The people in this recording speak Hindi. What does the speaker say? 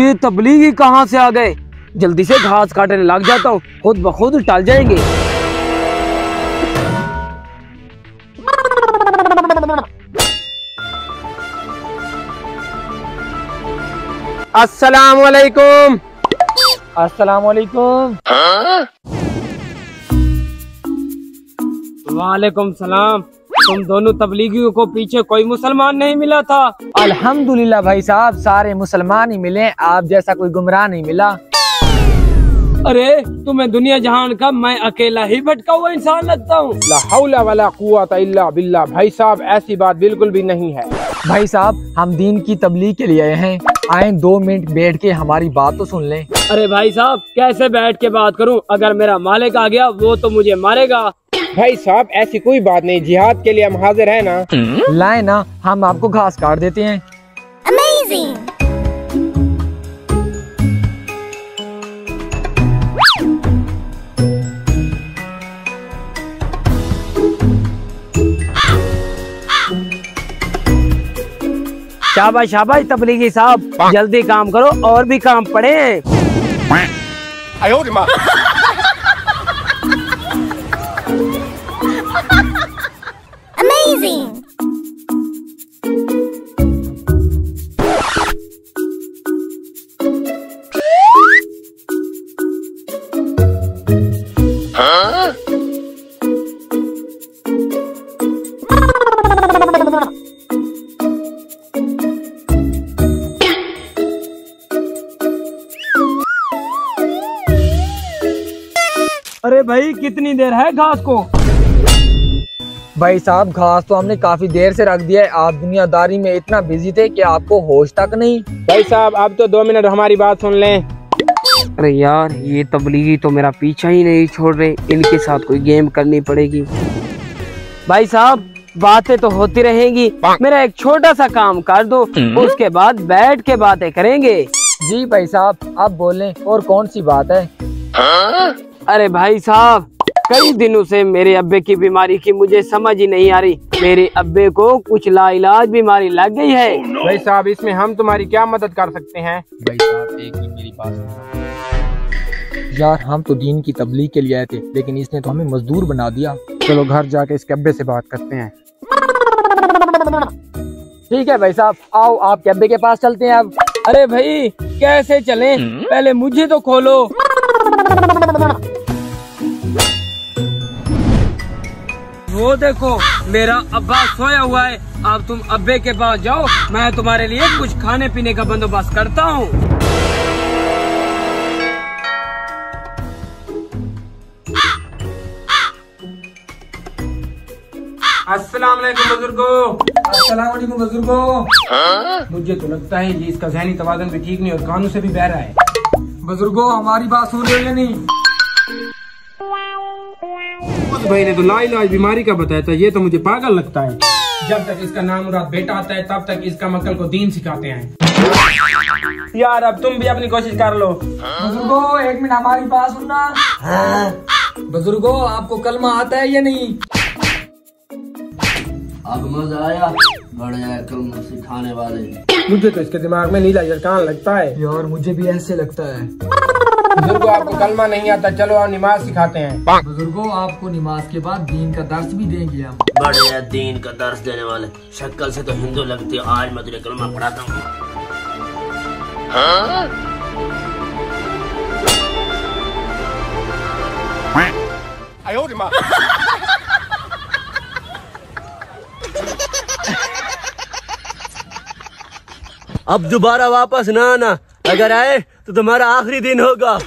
ये तबलीगी कहाँ से आ गए? जल्दी से घास काटने लग जाता हूँ खुद ब खुद टल जाएँगे। अस्सलाम वालेकुम अस्सलाम वालेकुम वालेकुम सलाम। तुम दोनों तबलीगियों को पीछे कोई मुसलमान नहीं मिला था। अल्हम्दुलिल्लाह भाई साहब सारे मुसलमान ही मिले आप जैसा कोई गुमराह नहीं मिला। अरे तुम्हें दुनिया जहान का मैं अकेला ही भटका हुआ इंसान लगता हूँ। ला हौला वाला कुव्वत इल्ला बिल्ला भाई साहब ऐसी बात बिल्कुल भी नहीं है। भाई साहब हम दीन की तबलीग के लिए आए हैं। आए दो मिनट बैठ के हमारी बात तो सुन लें। अरे भाई साहब कैसे बैठ के बात करूँ? अगर मेरा मालिक आ गया वो तो मुझे मारेगा। भाई साहब ऐसी कोई बात नहीं जिहाद के लिए हम हाजिर है ना। लाए ना हम आपको घास काट देते हैं। Amazing! शाबाश शाबाश तबलीगी साहब। जल्दी काम करो और भी काम पड़े हैं। अरे भाई कितनी देर है घास को? भाई साहब घास तो हमने काफ़ी देर से रख दिया है। आप दुनियादारी में इतना बिज़ी थे कि आपको होश तक नहीं। भाई साहब आप तो दो मिनट हमारी बात सुन लें। अरे यार ये तबलीगी तो मेरा पीछा ही नहीं छोड़ रहे। इनके साथ कोई गेम करनी पड़ेगी। भाई साहब बातें तो होती रहेंगी। मेरा एक छोटा सा काम कर दो। उसके बाद बैठ के बातें करेंगे। जी भाई साहब आप बोलें और कौन सी बात है? अरे भाई साहब कई दिनों से मेरे अब्बे की बीमारी की मुझे समझ ही नहीं आ रही। मेरे अब्बे को कुछ लाइलाज बीमारी लग गई है। भाई साहब इसमें हम तुम्हारी क्या मदद कर सकते हैं? भाई साहब एक मिनट मेरी बात यार हम तो दीन की तबलीग के लिए आए थे लेकिन इसने तो हमें मजदूर बना दिया। चलो घर जाके इसके अब्बे से बात करते हैं। ठीक है भाई साहब आओ आप अब्बे के पास चलते हैं अब। अरे भाई कैसे चलें? पहले मुझे तो खोलो। वो देखो मेरा अब्बा सोया हुआ है। अब तुम अब्बे के पास जाओ मैं तुम्हारे लिए कुछ खाने पीने का बंदोबस्त करता हूँ। अस्सलाम वालेकुम बुजुर्गो। अस्सलाम बुजुर्गो। मुझे तो लगता है ये इसका जहनी तवाजन भी ठीक नहीं और कानों से भी बह रहा है। बुजुर्गो हमारी बात सुन रहे या नहीं? उस भाई ने तो लाइलाज बीमारी का बताया था ये तो मुझे पागल लगता है। जब तक इसका नाम मुराद बेटा आता है तब तक इसका मक्कल को दीन सिखाते हैं। यार अब तुम भी अपनी कोशिश कर लो। बुजुर्गो एक मिनट हमारी बात सुनना। बुजुर्गो आपको कलमा आता है या नहीं? अब मज़ा आया? सिखाने वाले। मुझे तो इसके दिमाग में नीला यरकान लगता है। यार मुझे भी ऐसे लगता है। बुजुर्गो आपको कलमा नहीं आता चलो आप नमाज़ सिखाते हैं। बुजुर्गो आपको नमाज़ के बाद दीन का दर्श भी देंगे हम। बड़े दीन का दर्श देने वाले। शक्ल से तो हिंदू लगती है। आज मैं तुझे कलमा पढ़ाता हूँ। अब दोबारा वापस ना आना। अगर आए तो तुम्हारा आखिरी दिन होगा।